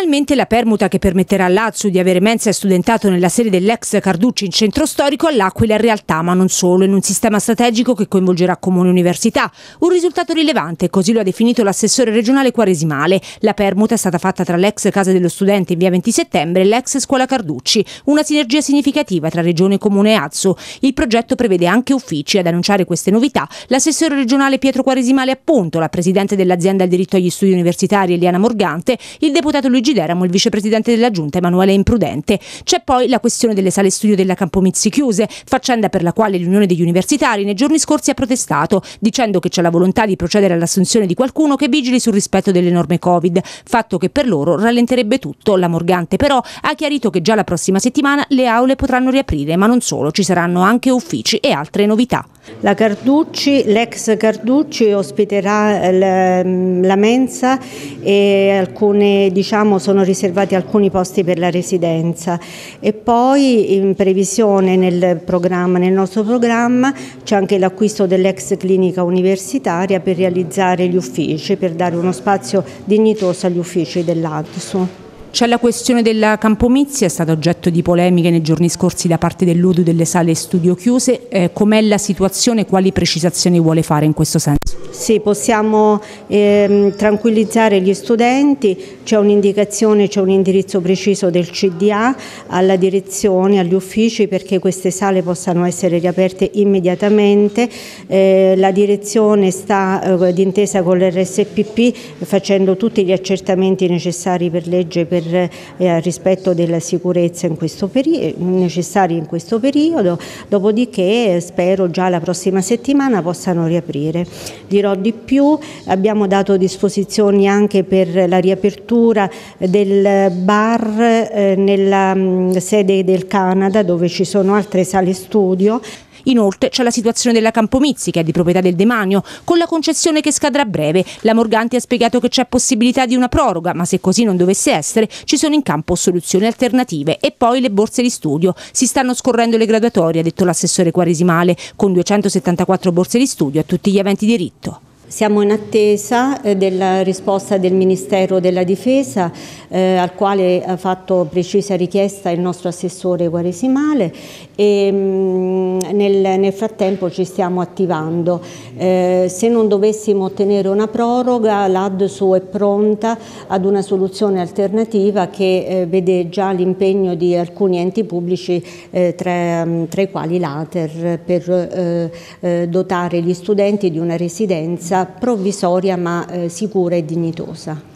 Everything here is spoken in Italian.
Finalmente la permuta che permetterà all'Azzu di avere mensa e studentato nella sede dell'ex Carducci in centro storico all'Aquila in realtà, ma non solo, in un sistema strategico che coinvolgerà comuni e università. Un risultato rilevante, così lo ha definito l'assessore regionale Quaresimale. La permuta è stata fatta tra l'ex Casa dello Studente in via 20 settembre e l'ex Scuola Carducci, una sinergia significativa tra Regione Comune e Azzu. Il progetto prevede anche uffici. Ad annunciare queste novità, l'assessore regionale Pietro Quaresimale appunto, la presidente dell'azienda al diritto agli studi universitari Eliana Morgante, il deputato Luigi Deramo, il vicepresidente della Giunta Emanuele Imprudente. C'è poi la questione delle sale studio della Campomizzi chiuse, faccenda per la quale l'Unione degli Universitari nei giorni scorsi ha protestato, dicendo che c'è la volontà di procedere all'assunzione di qualcuno che vigili sul rispetto delle norme Covid, fatto che per loro rallenterebbe tutto. La Morgante però ha chiarito che già la prossima settimana le aule potranno riaprire, ma non solo, ci saranno anche uffici e altre novità. La Carducci, l'ex Carducci ospiterà la mensa e alcune, diciamo, sono riservati alcuni posti per la residenza e poi in previsione nel, nel nostro programma c'è anche l'acquisto dell'ex clinica universitaria per realizzare gli uffici, per dare uno spazio dignitoso agli uffici dell'ADSU. C'è la questione della Campomizzi, è stata oggetto di polemiche nei giorni scorsi da parte dell'UDU delle sale studio chiuse. Eh, com'è la situazione? Quali precisazioni vuole fare in questo senso? Sì, possiamo ehm, tranquillizzare gli studenti, c'è un'indicazione, c'è un indirizzo preciso del CDA alla direzione, agli uffici perché queste sale possano essere riaperte immediatamente. Eh, la direzione sta eh, d'intesa con l'RSPP facendo tutti gli accertamenti necessari per legge per eh, rispetto della sicurezza in necessari in questo periodo, dopodiché spero già la prossima settimana possano riaprire. Dirò di più, abbiamo dato disposizioni anche per la riapertura del bar eh, nella mm, sede del Canada dove ci sono altre sale studio Inoltre c'è la situazione della Campomizzi, che è di proprietà del demanio, con la concessione che scadrà a breve. La Morganti ha spiegato che c'è possibilità di una proroga, ma se così non dovesse essere, ci sono in campo soluzioni alternative. E poi le borse di studio. Si stanno scorrendo le graduatorie, ha detto l'assessore Quaresimale, con 274 borse di studio a tutti gli eventi diritto. Siamo in attesa eh, della risposta del Ministero della Difesa eh, al quale ha fatto precisa richiesta il nostro assessore Quaresimale e mh, mm, nel, nel, frattempo ci stiamo attivando. Eh, se non dovessimo ottenere una proroga l'ADSU è pronta ad una soluzione alternativa che eh, vede già l'impegno di alcuni enti pubblici eh, tra, mm, tra, i quali l'ATER per eh, dotare gli studenti di una residenza provvisoria ma eh, sicura e dignitosa.